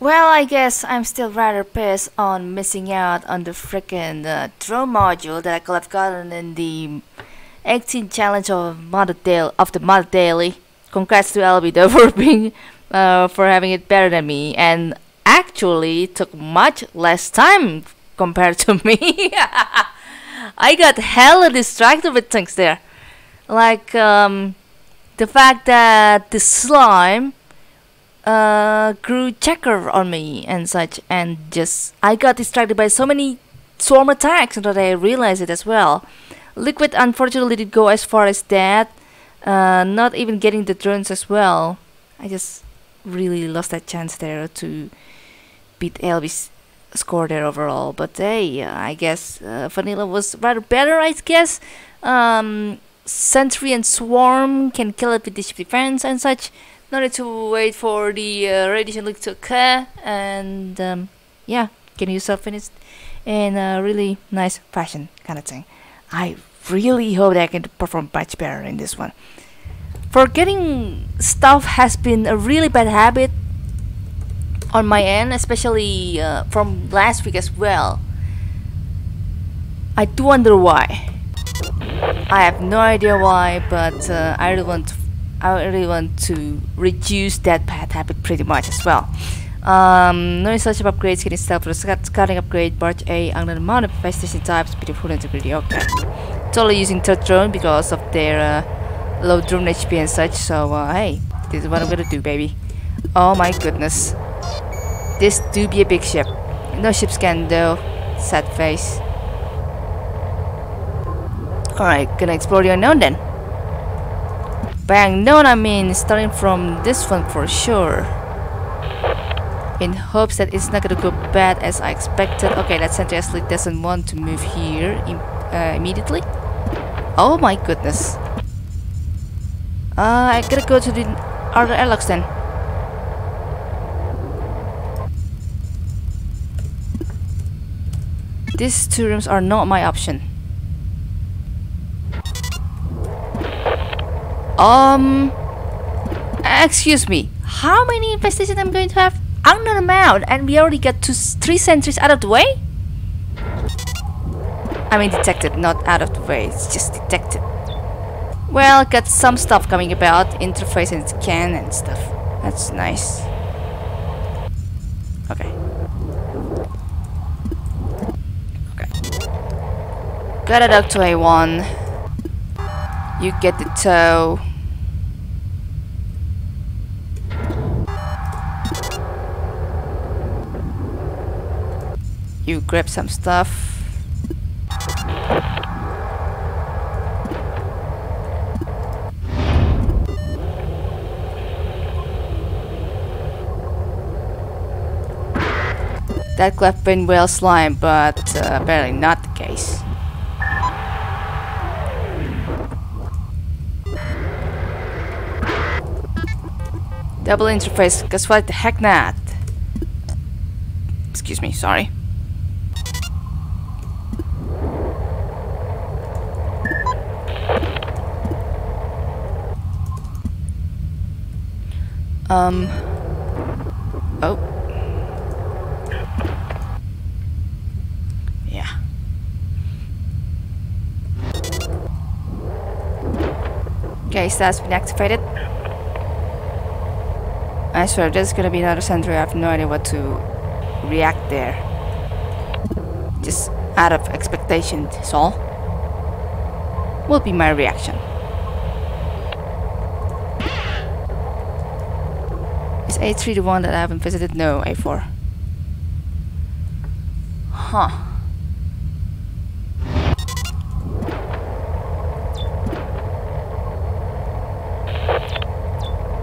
Well, I guess I'm still rather pissed on missing out on the freaking uh, drone module that I could have gotten in the 18 challenge of Modded Daily of the Modded Daily. Congrats to Albedo for being uh, for having it better than me, and actually took much less time compared to me. I got hella distracted with things there, like um, the fact that the slime uh, grew checker on me and such, and just I got distracted by so many swarm attacks that I realized it as well. Liquid unfortunately did go as far as that, uh, not even getting the drones as well. I just really lost that chance there to beat Elby's score there overall. But hey, I guess uh, Vanilla was rather better, I guess. Um, Sentry and Swarm can kill it with the defense and such. No need to wait for the uh, radiation leak to occur, and um, yeah, getting yourself finished in a really nice fashion kind of thing. I really hope that I can perform much better in this one. Forgetting stuff has been a really bad habit on my end, especially uh, from last week as well. I do wonder why. I have no idea why, but uh, I really want to, I really want to reduce that bad habit pretty much as well. Um, no such upgrades can install for the scouting upgrade, Barge A under the amount of infestation types, beautiful integrity, okay. Totally using third drone because of their uh, low drone HP and such, so uh, hey, this is what I'm gonna do, baby. Oh my goodness. This do be a big ship. No ship scan though. Sad face. Alright, gonna explore the unknown then. By unknown I mean starting from this one for sure. In hopes that it's not gonna go bad as I expected. Okay, that sentry actually doesn't want to move here uh, immediately. Oh my goodness. Uh, I gotta go to the other airlocks then. These two rooms are not my option. Um, excuse me. How many infestations I'm going to have? Unknown amount, and we already got two, three sentries out of the way. I mean detected, not out of the way. It's just detected. Well, got some stuff coming about, interface and scan and stuff. That's nice. Okay. Okay. Got it up to A1. You get the tow. You grab some stuff. That could have been well slime, but uh, apparently not the case. Double interface, guess what the heck not? Excuse me, sorry. Um. Oh. Yeah. Okay, so that's been activated. I swear, there's gonna be another sentry. I have no idea what to react there. Just out of expectation, that's all. Will be my reaction. Is A3 the one that I haven't visited? No, A4. Huh.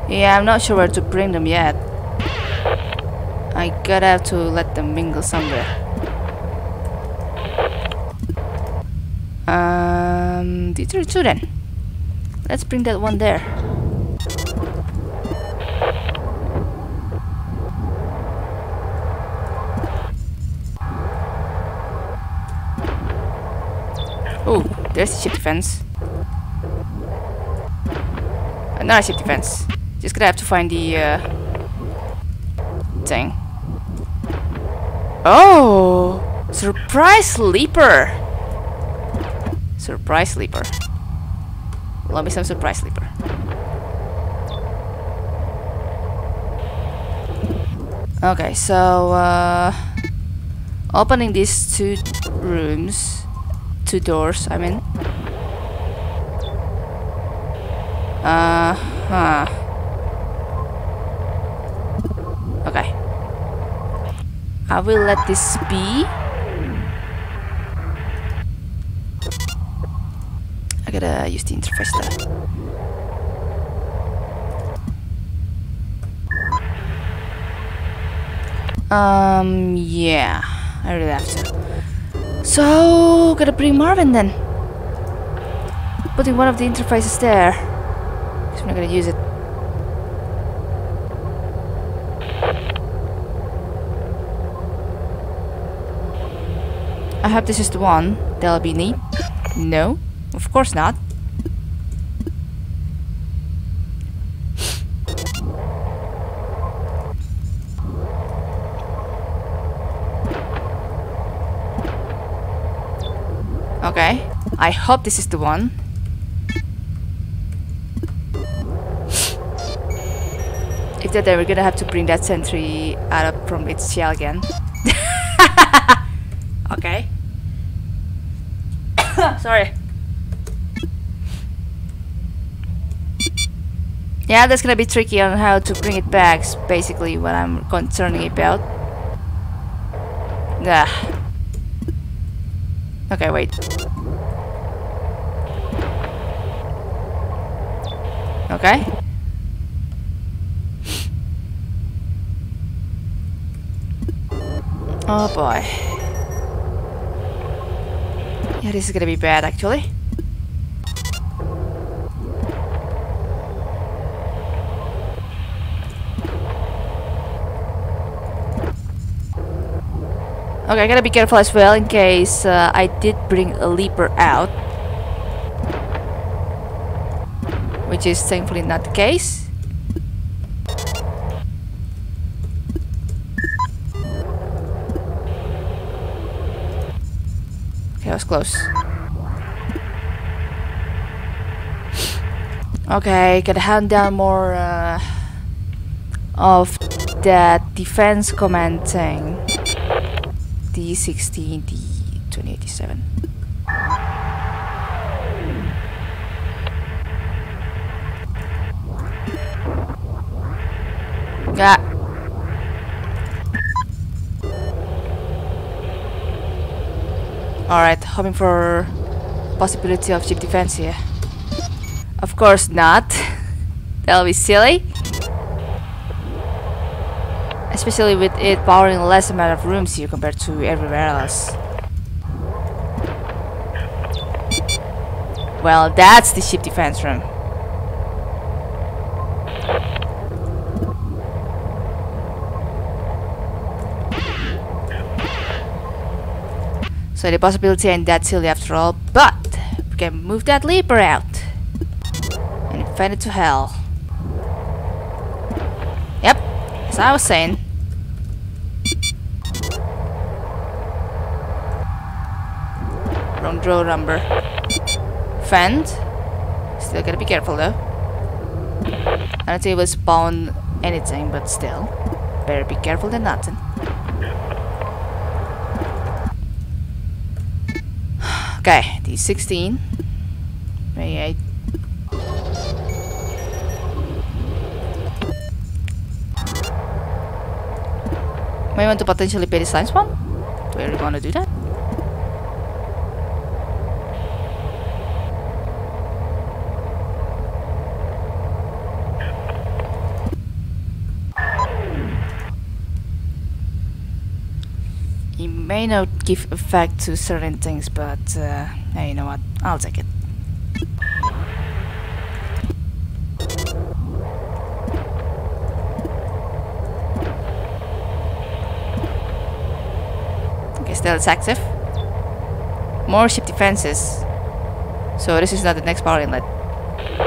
Yeah, I'm not sure where to bring them yet. I gotta have to let them mingle somewhere. Um, D32 then. Let's bring that one there. There's the ship defense. Another ship defense. Just gonna have to find the uh, thing. Oh! Surprise sleeper! Surprise sleeper. Love me some surprise sleeper. Okay, so uh, opening these two rooms, two doors, I mean. Uh huh. Okay. I will let this be. I gotta use the interface there. Um, yeah, I really have to. So, gotta bring Marvin then. Putting one of the interfaces there. Because I'm not gonna use it. I hope this is the one. That'll be neat. No, of course not. Okay. I hope this is the one. If that, then we're gonna have to bring that sentry out of from its shell again. okay. Sorry. Yeah, that's gonna be tricky on how to bring it back, basically what I'm concerning about. Yeah. Okay, wait. Okay. Oh boy. Yeah, this is gonna be bad actually. Okay, I gotta be careful as well in case uh, I did bring a leaper out. Which is thankfully not the case. Okay, that was close. Okay, gotta hand down more uh, of that defense command thing. D16, D2087. Yeah. Alright, hoping for possibility of ship defense here. Of course not. That'll be silly. Especially with it powering less amount of rooms here compared to everywhere else. Well, that's the ship defense room. So the possibility ain't that silly after all, but we can move that leaper out. And defend it to hell. Yep, as I was saying. Wrong draw number. Fend. Still gotta be careful though. I don't think it will spawn anything, but still. Better be careful than nothing. Okay, D16. May I May want to potentially pay the line one? Do I really want to do that? It may not give effect to certain things, but uh, hey, you know what? I'll take it. Okay, still it's active. More ship defenses. So this is not the next power inlet.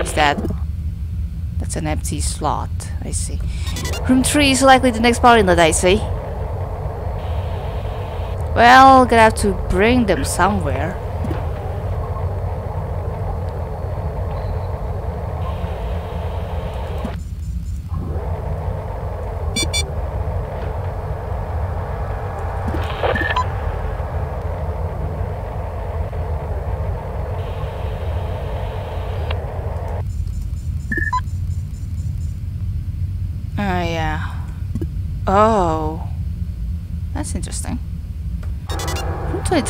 Is that? That's an empty slot. I see. Room 3 is likely the next power inlet, I see. Well, gonna have to bring them somewhere.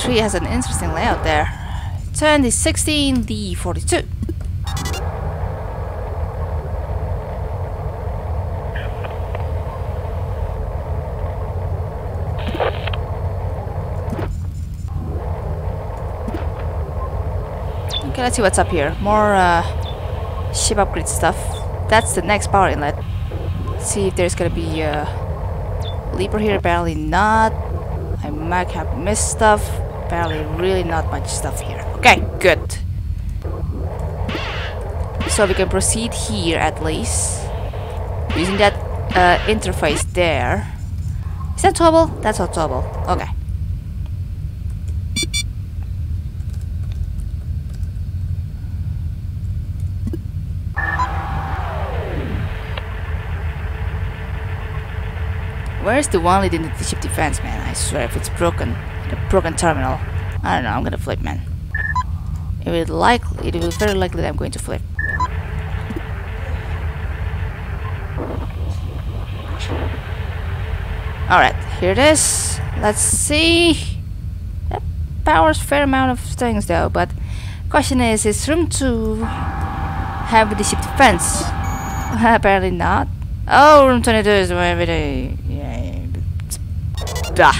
3 has an interesting layout there. Turn the sixteen D forty-two. Okay, let's see what's up here. More uh, ship upgrade stuff. That's the next power inlet. Let's see if there's gonna be a leaper here. Apparently not. I might have missed stuff. Apparently really not much stuff here. Okay, good. So we can proceed here at least. Using that uh, interface there. Is that trouble? That's not trouble. Okay. Where's the one leading the ship defense, man? I swear if it's broken, the broken terminal, I don't know, I'm gonna flip, man. It will likely, it will very likely that I'm going to flip. Alright, here it is. Let's see. That powers fair amount of things though, but question is, is room to have the ship defense? Apparently not. Oh, room 22 is where every yeah, blah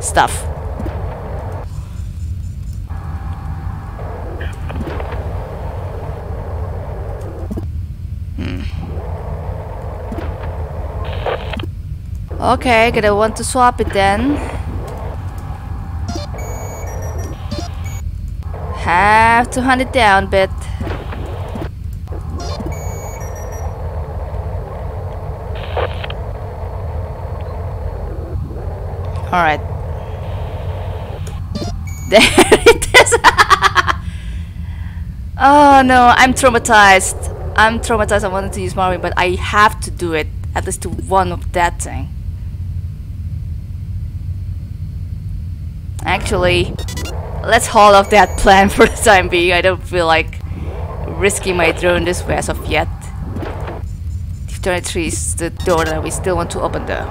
stuff. Okay, gonna want to swap it then. Have to hunt it down a bit. Alright. There it is! oh no, I'm traumatized. I'm traumatized. I wanted to use Marvin, but I have to do it. At least to one of that thing. Actually, let's hold off that plan for the time being. I don't feel like risking my drone this way as of yet. 23 is the door that we still want to open though.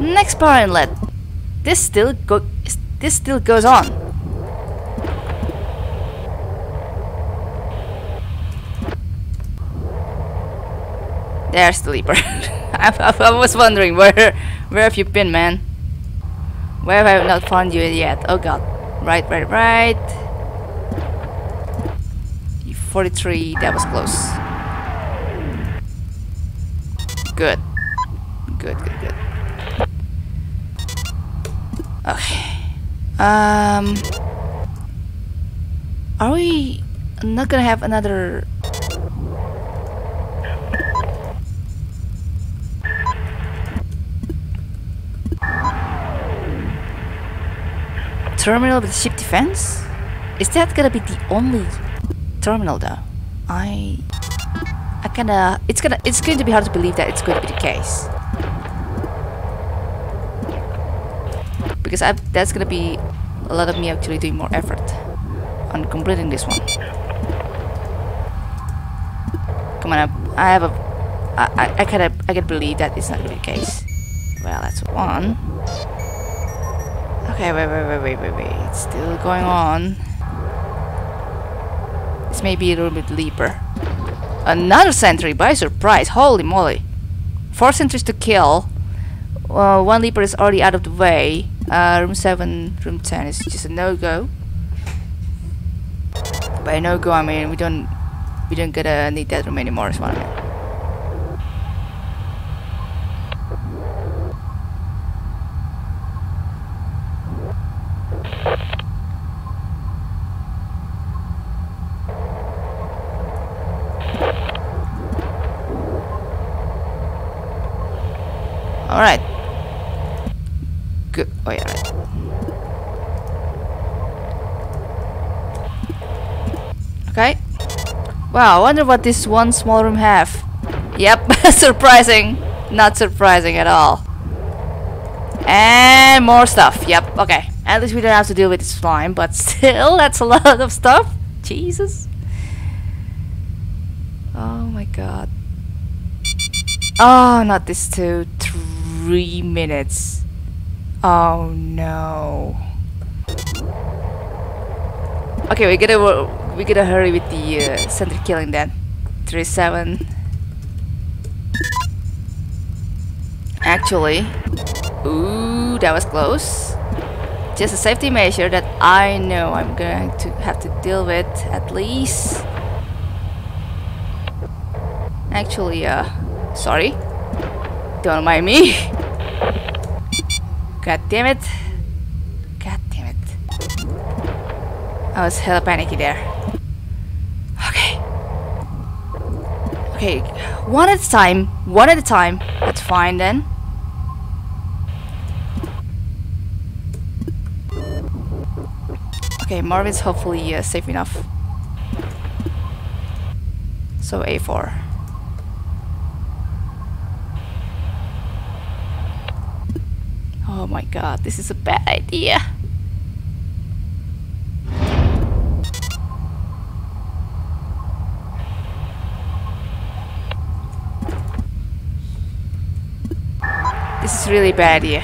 Next power inlet. This still go. This still goes on. There's the leaper. I, I, was wondering where where have you been, man? Where have I not found you yet? Oh god. Right, right, right. 43, that was close. Good. Good, good, good. Okay. Um. Are we not gonna have another? Terminal with ship defense? Is that gonna be the only terminal though? I I kinda it's gonna it's going to be hard to believe that it's going to be the case. Because I, that's gonna be a lot of me actually doing more effort on completing this one. Come on up. I have a I, I, I kinda I can believe that it's not gonna be the case. Well that's one. Okay, wait, wait, wait, wait, wait, wait. It's still going on. This may be a little bit deeper. Another sentry by surprise. Holy moly. Four sentries to kill. Uh, one leaper is already out of the way. Uh, room 7, room 10 is just a no-go. By no-go I mean we don't we don't gonna need that room anymore is what I mean. Alright. Good. Oh, yeah, right. Okay. Wow, I wonder what this one small room have. Yep, surprising. Not surprising at all. And more stuff. Yep, okay. At least we don't have to deal with this slime, but still, that's a lot of stuff. Jesus. Oh my god. Oh, not this too. Three minutes. Oh no. Okay, we gotta we gotta hurry with the uh, sentry killing then. Three seven. Actually, ooh, that was close. Just a safety measure that I know I'm going to have to deal with at least. Actually, uh, sorry. Don't mind me. God damn it. God damn it. I was hella panicky there. Okay. Okay, one at a time. One at a time. That's fine then. Okay, Marvin's hopefully uh, safe enough. So A4. Oh my god, this is a bad idea. This is really bad idea.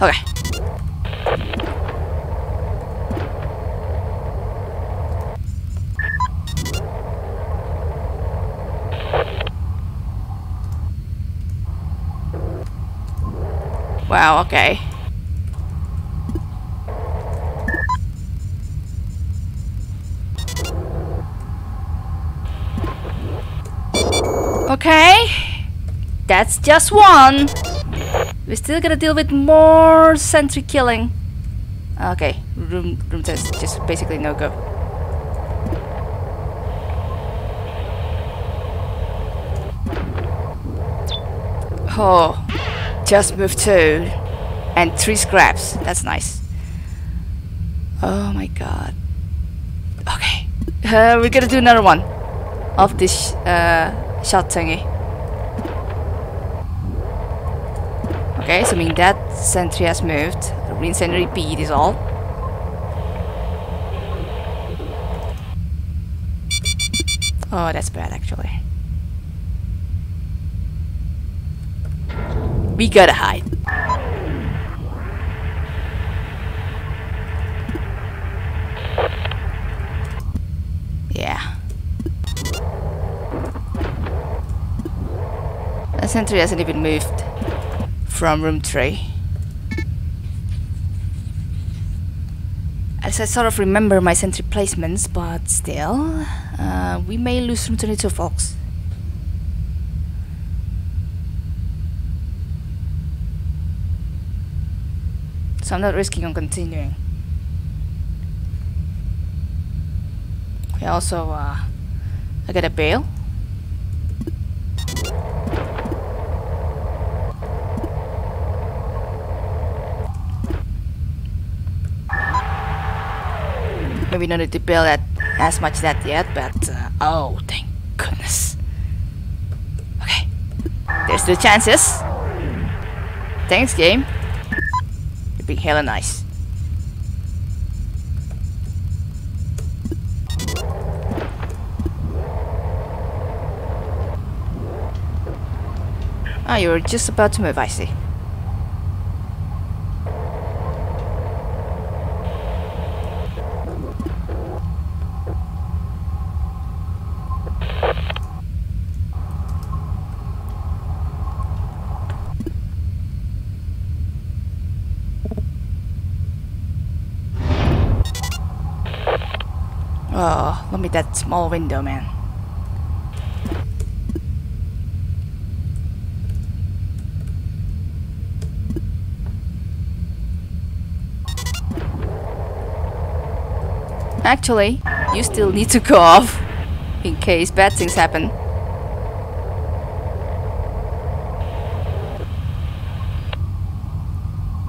Okay. Wow, okay. Okay. That's just one. We still gotta deal with more sentry killing. Okay, room room test just basically no go. Oh, just moved two and three scraps. That's nice. Oh my god. Okay, uh, we're gonna do another one of this uh, shot thingy. Okay, so mean that sentry has moved. Rinse sentry repeat is all. Oh, that's bad actually. We gotta hide. Sentry hasn't even moved from room 3. As I sort of remember my sentry placements, but still, uh, we may lose room 22 folks. So I'm not risking on continuing. We also, uh, I got a bail. Maybe not need to build that as much that yet, but uh, oh, thank goodness. Okay, there's the chances. Thanks, game. You're being hella nice. Ah, you were just about to move, I see. Oh, look at that small window, man. Actually, you still need to go off in case bad things happen.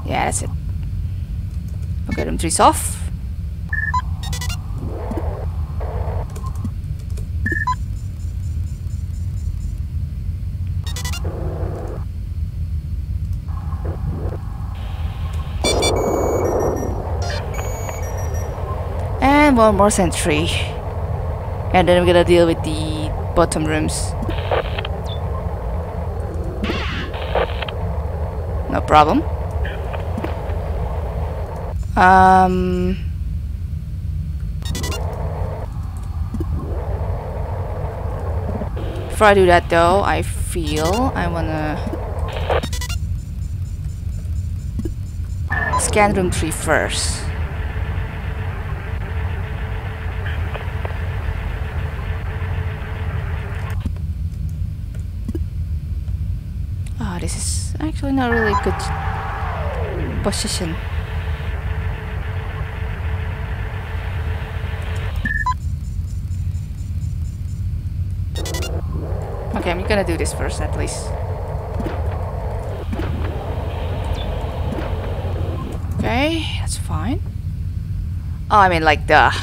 Yeah, that's it. Okay, room three's off. And one more sentry. And then we're gonna deal with the bottom rooms. No problem. Um... Before I do that though, I feel I wanna scan room 3 first. Ah, this actually not really good position. Okay, I'm gonna do this first at least. Okay, that's fine. Oh, I mean like the...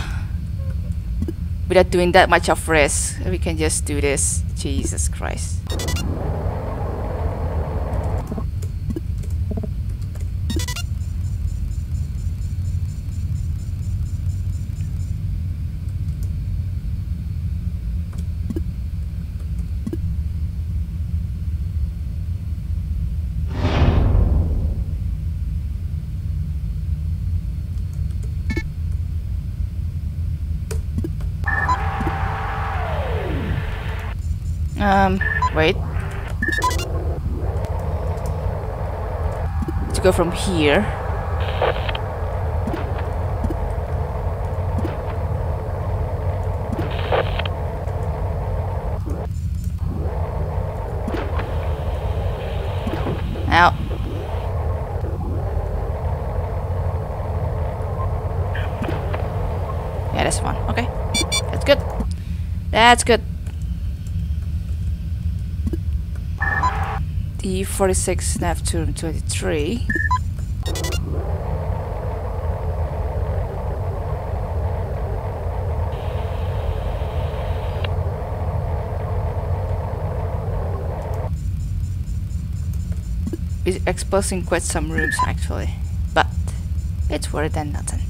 Without doing that much of risk, we can just do this. Jesus Christ. Go from here. Out. Yeah, that's one. Okay. That's good. That's good. E46 Neptune 23. Is exposing quite some rooms actually, but it's worse than nothing.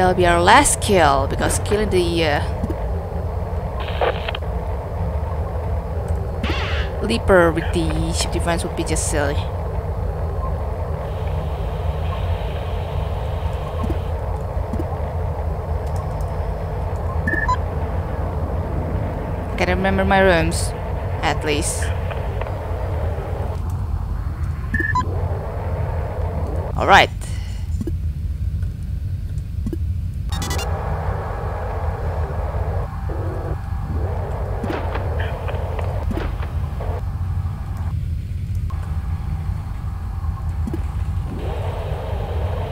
That'll be our last kill, because killing the uh, Leaper with the ship defense would be just silly. Gotta remember my rooms, at least. Alright.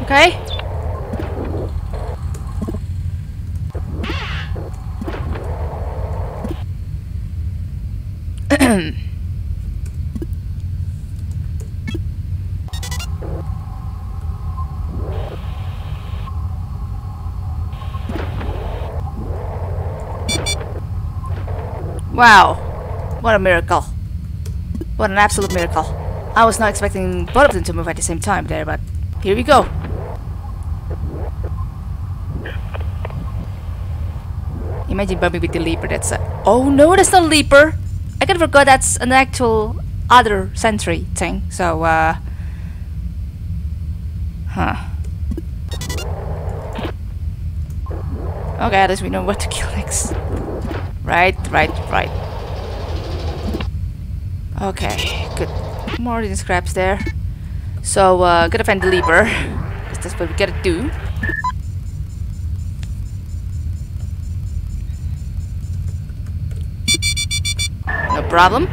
Okay. Wow. What a miracle. What an absolute miracle. I was not expecting both of them to move at the same time there, but here we go. Imagine bumping with the leaper. That's a oh no, that's not a leaper. I kind of forgot that's an actual other sentry thing. So uh, huh. Okay, at least we know what to kill next. Right, right, right. Okay, good. More than scraps there. So, uh, gotta find the lever. That's what we gotta do. No problem.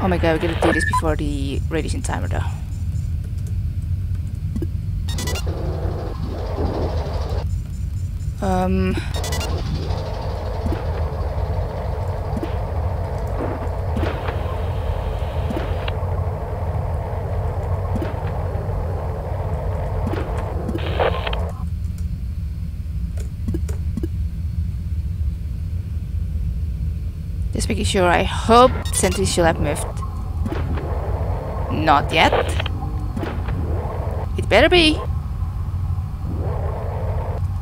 Oh my god, we gotta do this before the radiation timer though. Um, Just making sure. I hope sentry should have moved. Not yet. It better be.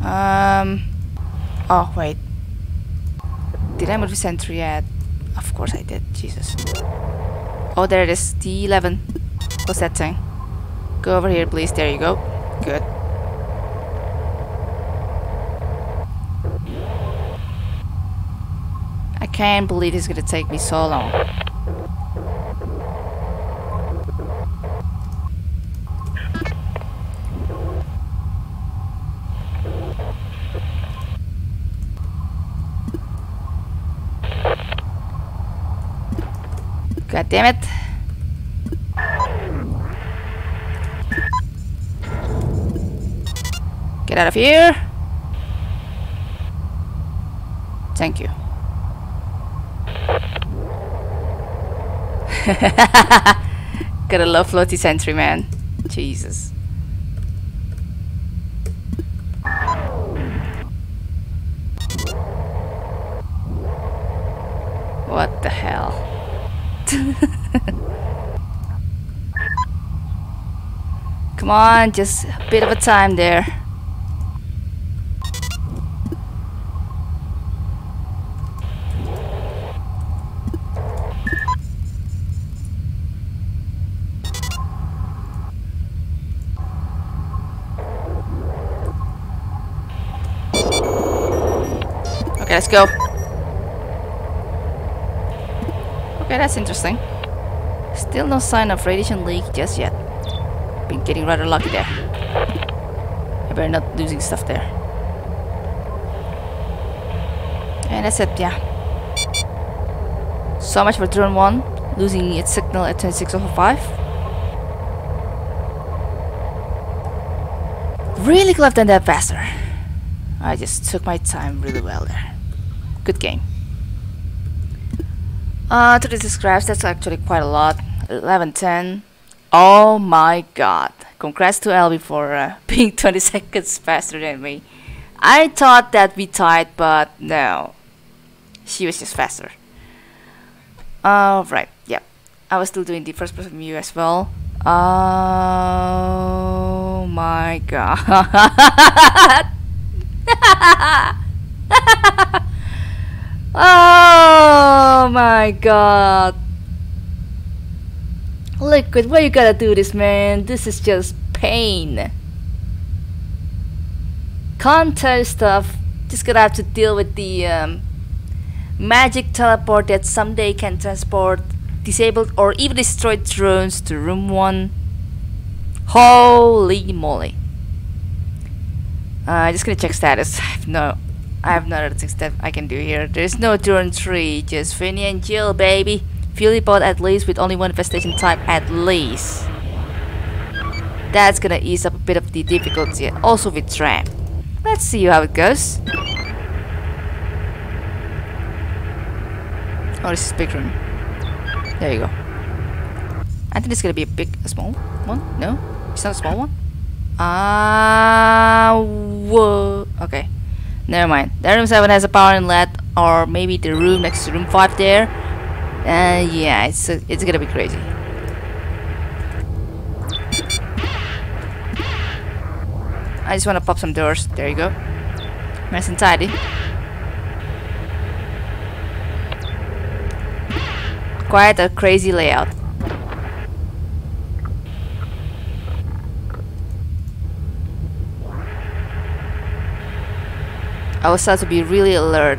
Um. Oh wait. Did I move the sentry yet? Of course I did. Jesus. Oh, there it is. T11. What's that thing? Go over here, please. There you go. Good. I can't believe it's gonna take me so long. God damn it. Get out of here. Thank you. Gotta love floaty sentry, man. Jesus. What the hell? Come on, just a bit of a time there. Okay, let's go. Okay, that's interesting. Still no sign of radiation leak just yet. Getting rather lucky there. I better not losing stuff there. And that's it, yeah. So much for drone 1, losing its signal at 26 over 5. Really could have done that faster. I just took my time really well there. Good game. Uh, to the describes, that's actually quite a lot. 11, 10. Oh my god. Congrats to Elby for uh, being 20 seconds faster than me. I thought that we tied, but no. She was just faster. Alright, yep. I was still doing the first person view as well. Oh my god. oh my god. Liquid, why you gotta do this, man? This is just pain. Tell stuff. Just gonna have to deal with the um, magic teleport that someday can transport disabled or even destroyed drones to room 1. Holy moly. Uh, just gonna check status. I have no, I have no other things that I can do here. There's no turn three, just Finny and Jill, baby. Philipod at least with only one infestation type at least. That's gonna ease up a bit of the difficulty. Also with Tram. Let's see how it goes. Oh, this is big room. There you go. I think it's gonna be a big, a small one. No, it's not a small one. Ah, uh, whoa. Okay, never mind. That room 7 has a power inlet, or maybe the room next to room 5 there. Uh, yeah, it's, it's gonna be crazy. I just wanna pop some doors. There you go. Nice and tidy. Quite a crazy layout. I was start to be really alert.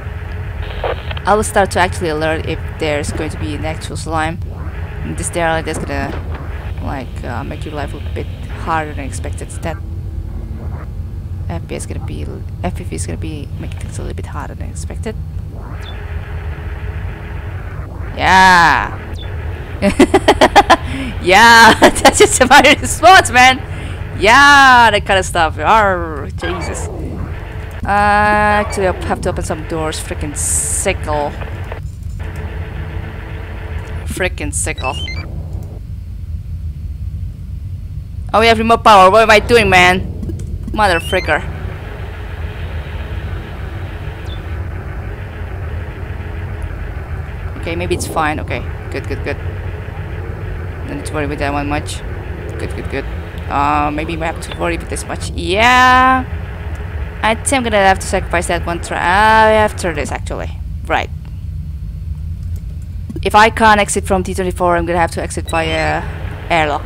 I will start to actually alert if there's going to be an actual slime. And this there that's gonna like uh, make your life a bit harder than expected. That FPS is gonna be FPV is gonna be making things a little bit harder than expected. Yeah. yeah, that's just about it. Sports, man. Yeah, that kind of stuff. Arr, Jesus. Uh, actually, I have to open some doors. Freaking sickle. Freaking sickle. Oh, we have remote power. What am I doing, man? Mother fricker. Okay, maybe it's fine. Okay, good, good, good. Don't need to worry with that one much. Good, good, good. Uh, maybe we have to worry with this much. Yeah. I think I'm gonna have to sacrifice that one try uh, after this actually. Right. If I can't exit from T24, I'm gonna have to exit via airlock.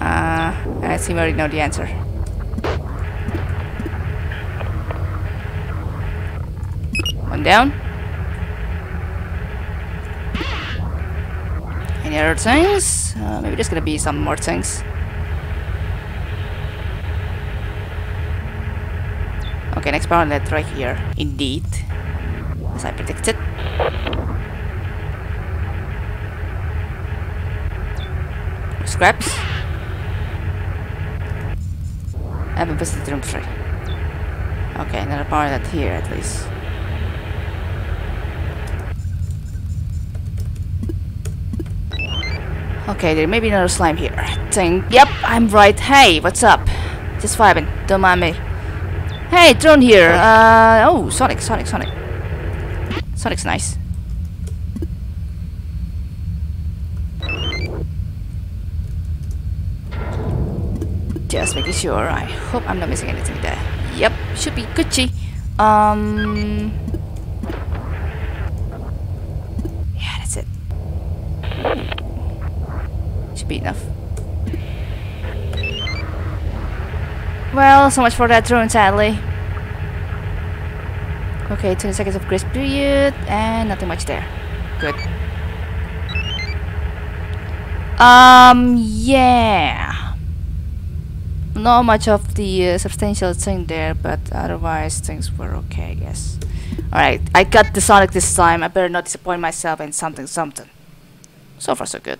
Uh, I seem already know the answer. One down. Any other things? Uh, maybe there's gonna be some more things. Okay, next power net right here. Indeed. As I predicted. Scraps. I haven't visited room 3. Okay, another power net here at least. Okay, there may be another slime here. Think, yep, I'm right. Hey, what's up? Just vibing, don't mind me. Hey, drone here. Uh, oh, Sonic, Sonic, Sonic. Sonic's nice. Just making sure. I hope I'm not missing anything there. Yep, should be Gucci. Um. Yeah, that's it. Should be enough. Well, so much for that drone, sadly. Okay, 20 seconds of grace period, and nothing much there. Good. Um, yeah. Not much of the uh, substantial thing there, but otherwise things were okay, I guess. Alright, I got the Sonic this time. I better not disappoint myself in something something. So far so good.